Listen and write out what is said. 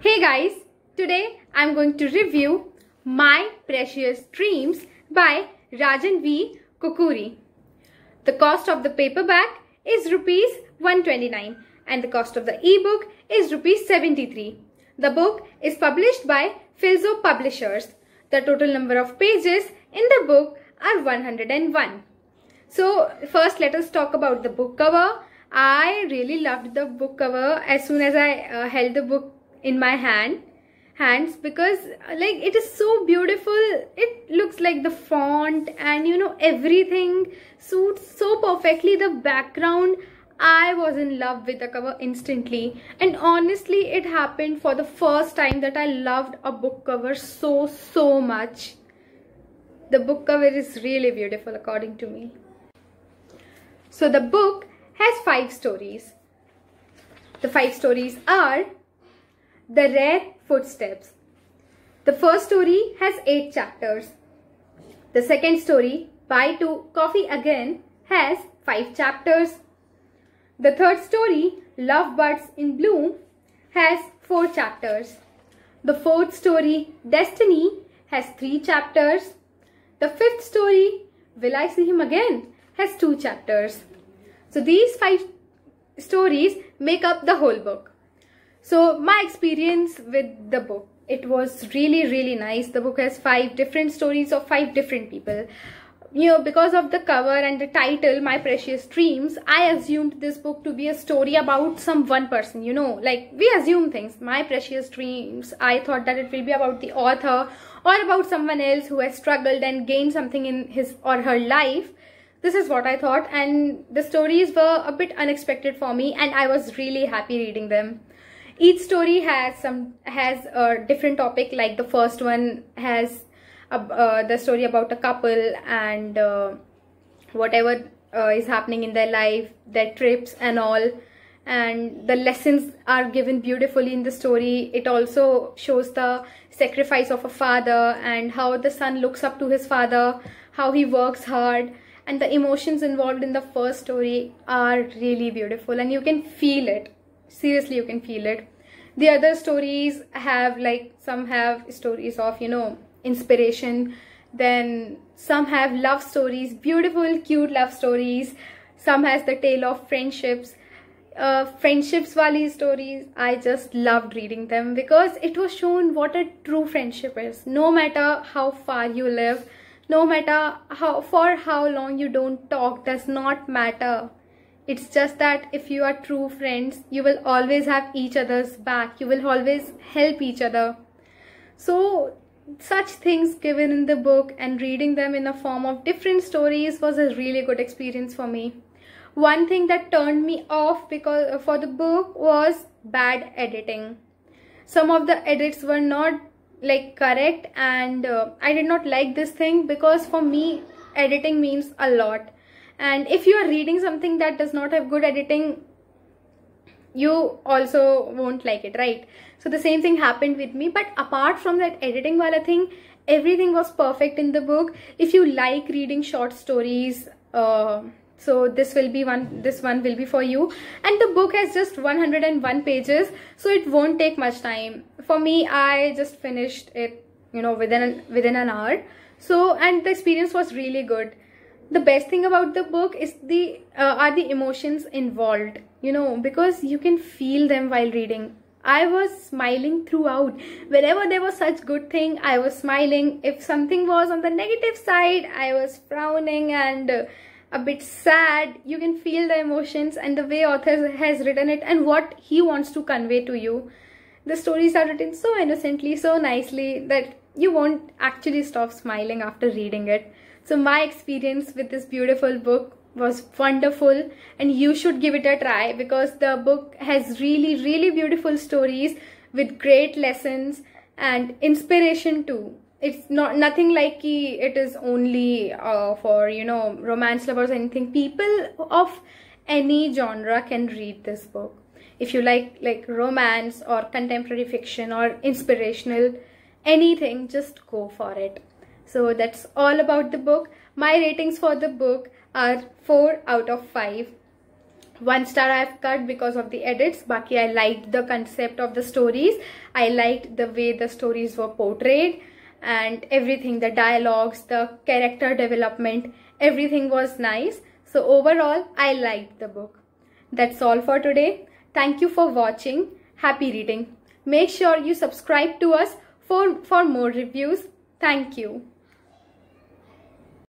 Hey guys, today I'm going to review My Precious Dreams by Rajan V. Kokkuri. The cost of the paperback is rupees 129 and the cost of the ebook is rupees 73. The book is published by Filzo Publishers. The total number of pages in the book are 101. So first let us talk about the book cover. I really loved the book cover as soon as I uh, held the book in my hand hands because like it is so beautiful. It looks like the font and you know everything suits so perfectly. The background I was in love with the cover instantly. And honestly it happened for the first time that I loved a book cover so so much. The book cover is really beautiful according to me. So the book has five stories. The five stories are the Rare Footsteps. The first story has 8 chapters. The second story, Bye to Coffee Again, has 5 chapters. The third story, Lovebirds in Bloom, has 4 chapters. The fourth story, Destiny, has 3 chapters. The fifth story, Will I See Him Again, has 2 chapters. So these 5 stories make up the whole book. So my experience with the book, it was really, really nice. The book has five different stories of five different people. You know, because of the cover and the title, My Precious Dreams, I assumed this book to be a story about some one person, you know, like we assume things. My Precious Dreams, I thought that it will be about the author or about someone else who has struggled and gained something in his or her life this is what I thought and the stories were a bit unexpected for me and I was really happy reading them each story has some has a different topic like the first one has a, uh, the story about a couple and uh, whatever uh, is happening in their life their trips and all. And the lessons are given beautifully in the story. It also shows the sacrifice of a father and how the son looks up to his father how he works hard. And the emotions involved in the first story are really beautiful and you can feel it seriously you can feel it. The other stories have like some have stories of you know inspiration. Then some have love stories beautiful cute love stories. Some has the tale of friendships. Uh, friendships wali stories i just loved reading them because it was shown what a true friendship is. No matter how far you live no matter how for how long you don't talk does not matter it's just that if you are true friends, you will always have each other's back. You will always help each other. So such things given in the book and reading them in a form of different stories was a really good experience for me. One thing that turned me off because for the book was bad editing. Some of the edits were not like correct and uh, I did not like this thing because for me editing means a lot and if you are reading something that does not have good editing you also won't like it right? So the same thing happened with me. But apart from that editing wala thing everything was perfect in the book. If you like reading short stories uh, so this will be one this one will be for you. And the book has just 101 pages so it won't take much time. For me i just finished it you know within within an hour. So and the experience was really good the best thing about the book is the uh, are the emotions involved you know because you can feel them while reading. I was smiling throughout. Whenever there was such good thing i was smiling. If something was on the negative side i was frowning and uh, a bit sad. You can feel the emotions and the way author has written it and what he wants to convey to you. The stories are written so innocently so nicely that you won't actually stop smiling after reading it so my experience with this beautiful book was wonderful and you should give it a try because the book has really really beautiful stories with great lessons and inspiration too. It's not nothing like it is only uh, for you know romance lovers or anything. People of any genre can read this book. If you like like romance or contemporary fiction or inspirational anything just go for it so that's all about the book. My ratings for the book are 4 out of 5. one star I've cut because of the edits. Baki, I liked the concept of the stories. I liked the way the stories were portrayed and everything, the dialogues, the character development, everything was nice. So overall, I liked the book. That's all for today. Thank you for watching. Happy reading. Make sure you subscribe to us for, for more reviews. Thank you.